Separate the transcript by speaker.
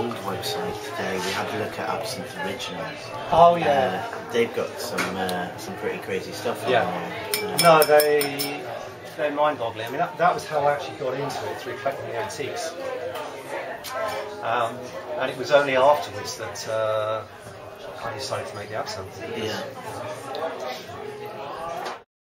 Speaker 1: old website today. We had a look at Absinthe Originals.
Speaker 2: Oh yeah.
Speaker 1: Uh, they've got some uh, some pretty crazy stuff
Speaker 2: Yeah.
Speaker 1: there.
Speaker 2: No, they they're mind-boggling. I mean, that, that was how I actually got into it through collecting the antiques. Um, and it was only afterwards that uh, I decided to make the absinthe.
Speaker 1: Yeah.